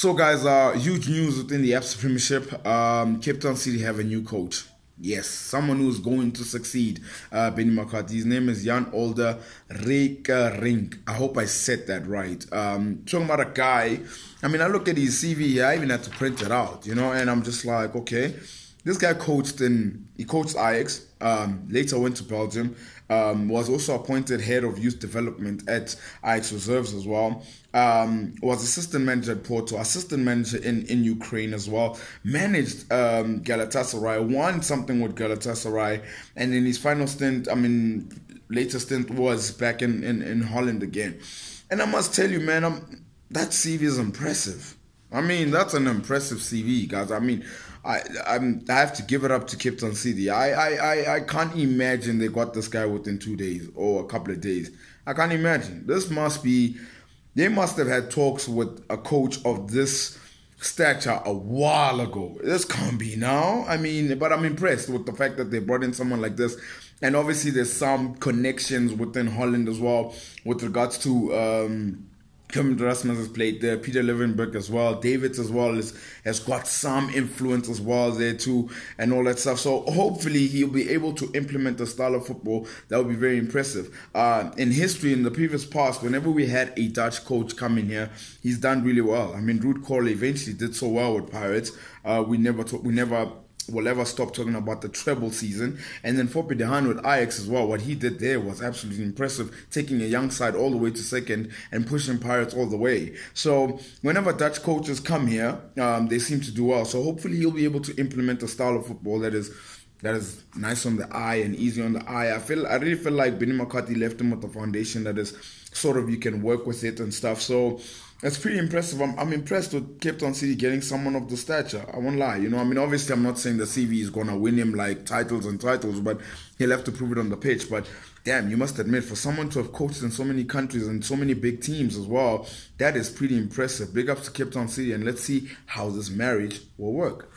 So, guys, uh, huge news within the ABSA Premiership. Um, Cape Town City have a new coach. Yes, someone who's going to succeed. Uh, Benny McCarthy. His name is Jan Older Rink. I hope I said that right. Um, talking about a guy. I mean, I look at his CV. I even had to print it out, you know, and I'm just like, okay, this guy coached in. He coached Ajax. Um, later went to Belgium. Um, was also appointed head of youth development at Ajax Reserves as well. Um, was assistant manager at Porto, assistant manager in, in Ukraine as well. Managed um, Galatasaray, won something with Galatasaray, and in his final stint, I mean, later stint was back in, in, in Holland again. And I must tell you, man, I'm, that CV is impressive. I mean, that's an impressive CV, guys. I mean, I I'm, i have to give it up to Cape Town City. I, I, I, I can't imagine they got this guy within two days or a couple of days. I can't imagine. This must be. They must have had talks with a coach of this stature a while ago. This can't be now. I mean, but I'm impressed with the fact that they brought in someone like this. And obviously, there's some connections within Holland as well with regards to. Um, Kermit Erasmus has played there. Peter Leeuwenburgh as well. Davids as well is, has got some influence as well there too, and all that stuff. So hopefully he'll be able to implement a style of football that would be very impressive. Uh, in history, in the previous past, whenever we had a Dutch coach come in here, he's done really well. I mean, Ruud Krol eventually did so well with Pirates. Uh, we never, we never will ever stop talking about the treble season. And then Foppe de Haan with Ajax as well. What he did there was absolutely impressive, taking a young side all the way to second and pushing Pirates all the way. So whenever Dutch coaches come here, um, they seem to do well. So hopefully he'll be able to implement a style of football that is that is nice on the eye and easy on the eye. I feel I really feel like Benny McCarthy left him with a foundation that is sort of you can work with it and stuff. So that's pretty impressive. I'm, I'm impressed with Cape Town City getting someone of the stature. I won't lie. You know, I mean, obviously, I'm not saying the CV is gonna win him like titles and titles, but he'll have to prove it on the pitch. But damn, you must admit, for someone to have coached in so many countries and so many big teams as well, that is pretty impressive. Big ups to Cape Town City, and let's see how this marriage will work.